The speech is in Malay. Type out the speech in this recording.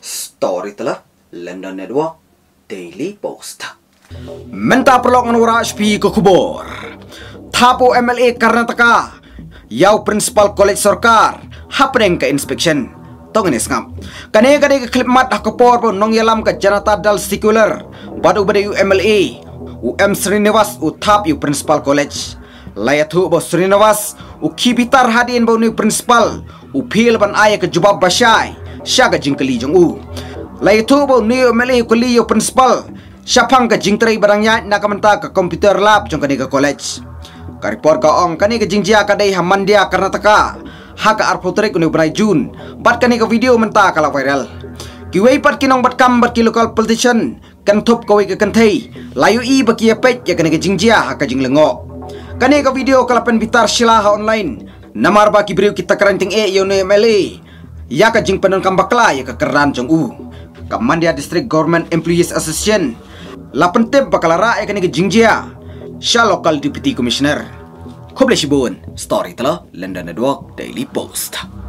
Story telah London Network Daily Post. Menta perlok ngan HP ke kubur. Thapo MLA Karnataka. Yau Principal College Sarkar. Hapring ke inspection. Tong ini sengam. Kane kane ke klip mat hakopor po nong yalam ke Janata Dal Secular. Badu bade MLA. UM Srinivas u thap u Principal College. Layathu bo Srinivas u kibitar hadin bo ni Principal. U phil ban aya ke jubab basyai. Syaga jingkeli jong u. Layathu bo ni MLA kuli u Principal. Syapang ke jingtrai barangnya nak kamenta ke komputer lab jong kani ke college. Karipor ka ong kani ke jingjia kadai hamandia Karnataka. Haka arputrik unu berai Jun. Bat kani ke video menta kala viral. Kiwei pat kinong bat kam bat ki local politician. Kan thup kawai ke kantai. Layu i baki apet ya kani ke jingjia haka jing lengo. Kani ke video kala pen bitar silaha online. Namar baki beriu kita keranting e yone MLA. Ya ka jing penon kambakla ya ke keran jong u. Kamandia District Government Employees Association. Lapan tip bakalara ya kani ke jingjia. Sha local deputy commissioner. Khoble shibun story tala London Network Daily Post.